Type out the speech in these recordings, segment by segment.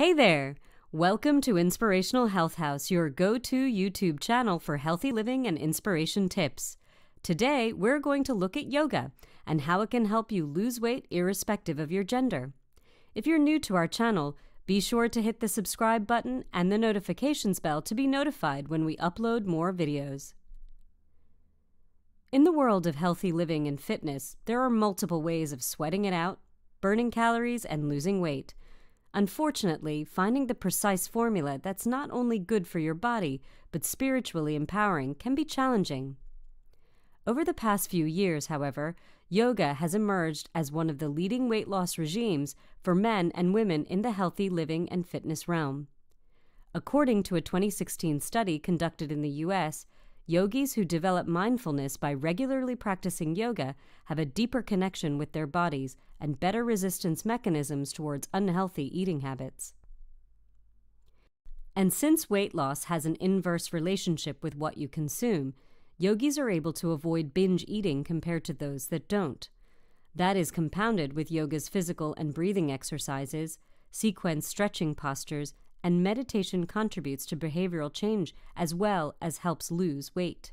Hey there! Welcome to Inspirational Health House, your go to YouTube channel for healthy living and inspiration tips. Today, we're going to look at yoga and how it can help you lose weight irrespective of your gender. If you're new to our channel, be sure to hit the subscribe button and the notifications bell to be notified when we upload more videos. In the world of healthy living and fitness, there are multiple ways of sweating it out, burning calories, and losing weight. Unfortunately, finding the precise formula that's not only good for your body, but spiritually empowering can be challenging. Over the past few years, however, yoga has emerged as one of the leading weight loss regimes for men and women in the healthy living and fitness realm. According to a 2016 study conducted in the US, Yogis who develop mindfulness by regularly practicing yoga have a deeper connection with their bodies and better resistance mechanisms towards unhealthy eating habits. And since weight loss has an inverse relationship with what you consume, yogis are able to avoid binge eating compared to those that don't. That is compounded with yoga's physical and breathing exercises, sequence stretching postures, and meditation contributes to behavioral change as well as helps lose weight.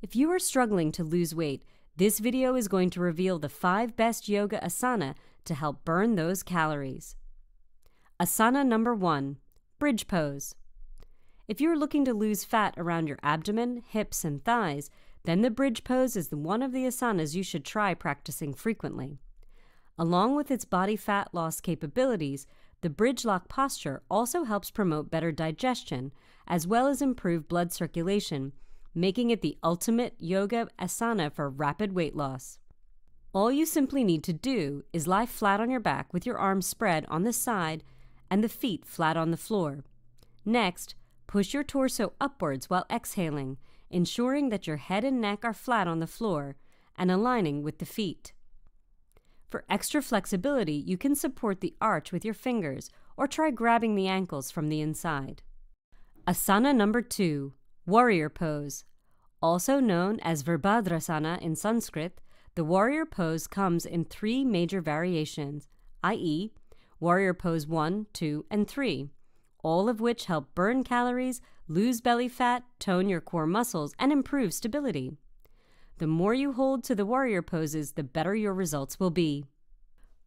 If you are struggling to lose weight, this video is going to reveal the 5 best yoga asana to help burn those calories. Asana number 1 Bridge Pose. If you're looking to lose fat around your abdomen, hips, and thighs, then the bridge pose is one of the asanas you should try practicing frequently. Along with its body fat loss capabilities, the bridge lock posture also helps promote better digestion as well as improve blood circulation, making it the ultimate yoga asana for rapid weight loss. All you simply need to do is lie flat on your back with your arms spread on the side and the feet flat on the floor. Next, push your torso upwards while exhaling, ensuring that your head and neck are flat on the floor and aligning with the feet. For extra flexibility, you can support the arch with your fingers or try grabbing the ankles from the inside. Asana number 2, Warrior Pose. Also known as Virbhadrasana in Sanskrit, the warrior pose comes in three major variations, i.e., warrior pose 1, 2, and 3, all of which help burn calories, lose belly fat, tone your core muscles, and improve stability. The more you hold to the warrior poses, the better your results will be.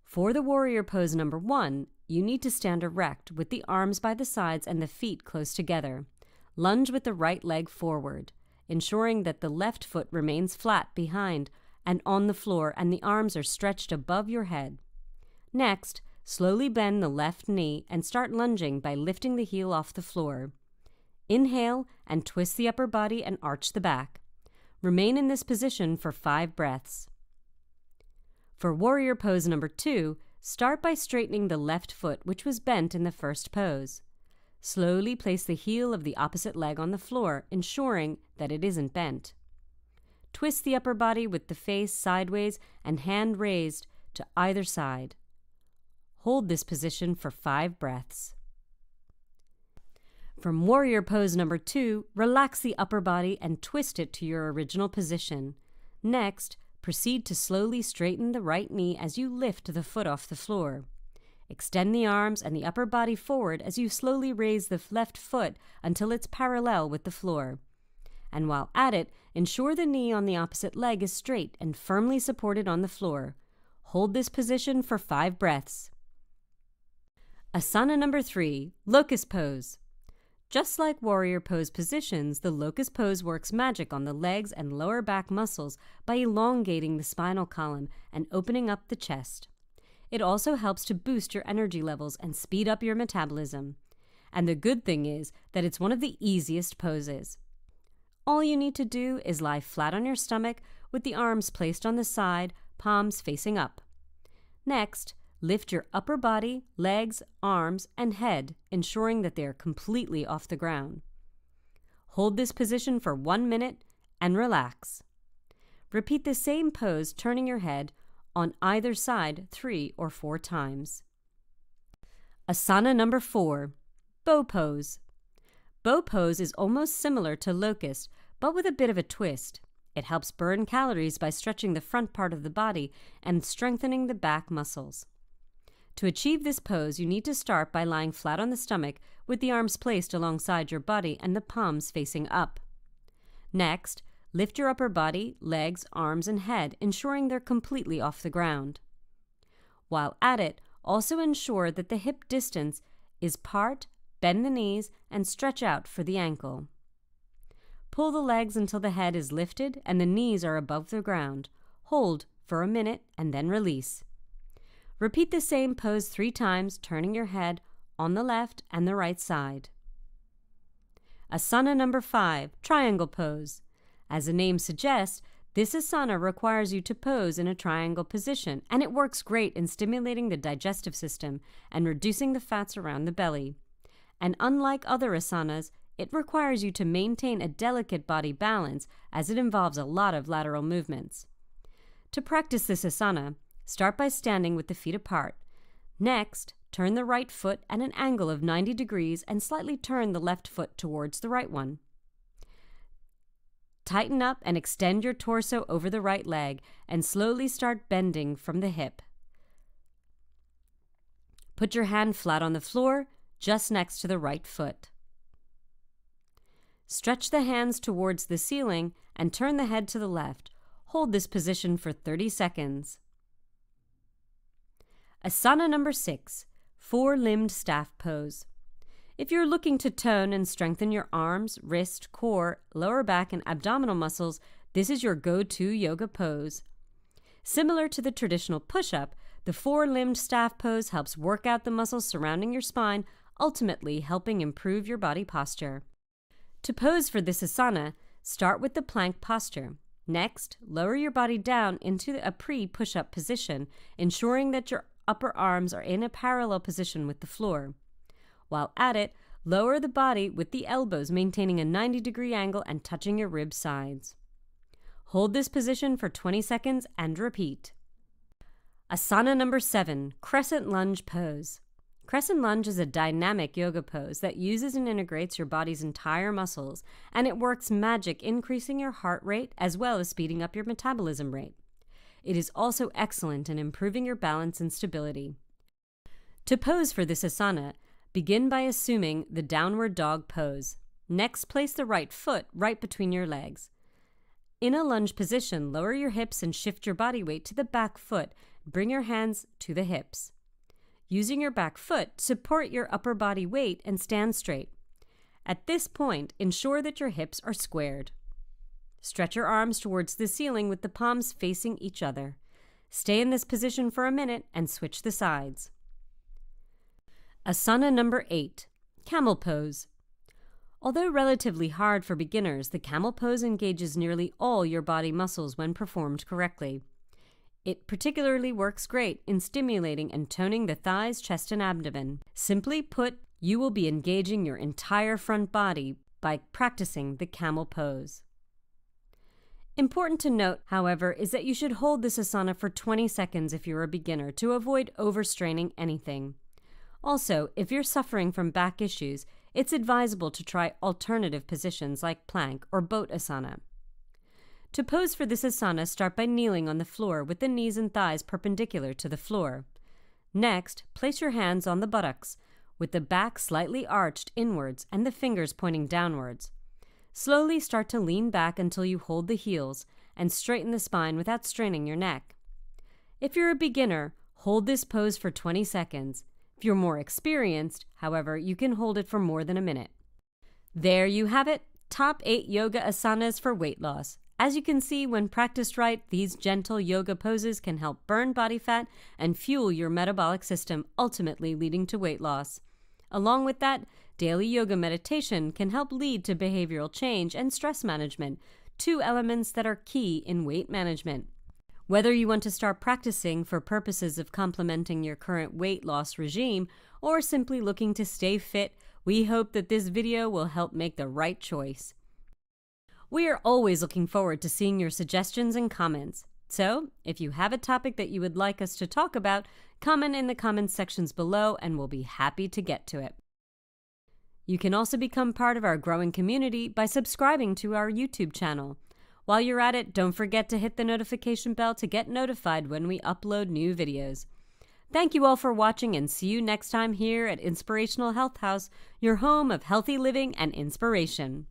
For the warrior pose number one, you need to stand erect with the arms by the sides and the feet close together. Lunge with the right leg forward, ensuring that the left foot remains flat behind and on the floor and the arms are stretched above your head. Next, slowly bend the left knee and start lunging by lifting the heel off the floor. Inhale and twist the upper body and arch the back. Remain in this position for five breaths. For warrior pose number two, start by straightening the left foot, which was bent in the first pose. Slowly place the heel of the opposite leg on the floor, ensuring that it isn't bent. Twist the upper body with the face sideways and hand raised to either side. Hold this position for five breaths. From warrior pose number two, relax the upper body and twist it to your original position. Next, proceed to slowly straighten the right knee as you lift the foot off the floor. Extend the arms and the upper body forward as you slowly raise the left foot until it's parallel with the floor. And while at it, ensure the knee on the opposite leg is straight and firmly supported on the floor. Hold this position for five breaths. Asana number three, locust pose. Just like warrior pose positions, the locust pose works magic on the legs and lower back muscles by elongating the spinal column and opening up the chest. It also helps to boost your energy levels and speed up your metabolism. And the good thing is that it's one of the easiest poses. All you need to do is lie flat on your stomach with the arms placed on the side, palms facing up. Next, Lift your upper body, legs, arms, and head, ensuring that they are completely off the ground. Hold this position for one minute and relax. Repeat the same pose, turning your head on either side three or four times. Asana number four, bow pose. Bow pose is almost similar to locust, but with a bit of a twist. It helps burn calories by stretching the front part of the body and strengthening the back muscles. To achieve this pose, you need to start by lying flat on the stomach with the arms placed alongside your body and the palms facing up. Next, lift your upper body, legs, arms, and head, ensuring they're completely off the ground. While at it, also ensure that the hip distance is part, bend the knees, and stretch out for the ankle. Pull the legs until the head is lifted and the knees are above the ground. Hold for a minute and then release. Repeat the same pose three times, turning your head on the left and the right side. Asana number five, triangle pose. As the name suggests, this asana requires you to pose in a triangle position, and it works great in stimulating the digestive system and reducing the fats around the belly. And unlike other asanas, it requires you to maintain a delicate body balance as it involves a lot of lateral movements. To practice this asana, Start by standing with the feet apart. Next, turn the right foot at an angle of 90 degrees and slightly turn the left foot towards the right one. Tighten up and extend your torso over the right leg and slowly start bending from the hip. Put your hand flat on the floor, just next to the right foot. Stretch the hands towards the ceiling and turn the head to the left. Hold this position for 30 seconds. Asana number six, four limbed staff pose. If you're looking to tone and strengthen your arms, wrist, core, lower back, and abdominal muscles, this is your go to yoga pose. Similar to the traditional push up, the four limbed staff pose helps work out the muscles surrounding your spine, ultimately helping improve your body posture. To pose for this asana, start with the plank posture. Next, lower your body down into a pre push up position, ensuring that your upper arms are in a parallel position with the floor. While at it, lower the body with the elbows maintaining a 90 degree angle and touching your rib sides. Hold this position for 20 seconds and repeat. Asana number 7, Crescent Lunge Pose. Crescent lunge is a dynamic yoga pose that uses and integrates your body's entire muscles, and it works magic increasing your heart rate as well as speeding up your metabolism rate. It is also excellent in improving your balance and stability. To pose for this asana, begin by assuming the downward dog pose. Next, place the right foot right between your legs. In a lunge position, lower your hips and shift your body weight to the back foot. Bring your hands to the hips. Using your back foot, support your upper body weight and stand straight. At this point, ensure that your hips are squared. Stretch your arms towards the ceiling with the palms facing each other. Stay in this position for a minute and switch the sides. Asana number 8 Camel Pose. Although relatively hard for beginners, the camel pose engages nearly all your body muscles when performed correctly. It particularly works great in stimulating and toning the thighs, chest, and abdomen. Simply put, you will be engaging your entire front body by practicing the camel pose. Important to note, however, is that you should hold this asana for 20 seconds if you're a beginner to avoid overstraining anything. Also, if you're suffering from back issues, it's advisable to try alternative positions like plank or boat asana. To pose for this asana, start by kneeling on the floor with the knees and thighs perpendicular to the floor. Next, place your hands on the buttocks, with the back slightly arched inwards and the fingers pointing downwards. Slowly start to lean back until you hold the heels and straighten the spine without straining your neck. If you're a beginner, hold this pose for 20 seconds. If you're more experienced, however, you can hold it for more than a minute. There you have it top 8 yoga asanas for weight loss. As you can see, when practiced right, these gentle yoga poses can help burn body fat and fuel your metabolic system, ultimately leading to weight loss. Along with that, daily yoga meditation can help lead to behavioral change and stress management, two elements that are key in weight management. Whether you want to start practicing for purposes of complementing your current weight loss regime or simply looking to stay fit, we hope that this video will help make the right choice. We are always looking forward to seeing your suggestions and comments. So, if you have a topic that you would like us to talk about, comment in the comments sections below and we'll be happy to get to it. You can also become part of our growing community by subscribing to our YouTube channel. While you're at it, don't forget to hit the notification bell to get notified when we upload new videos. Thank you all for watching and see you next time here at Inspirational Health House, your home of healthy living and inspiration.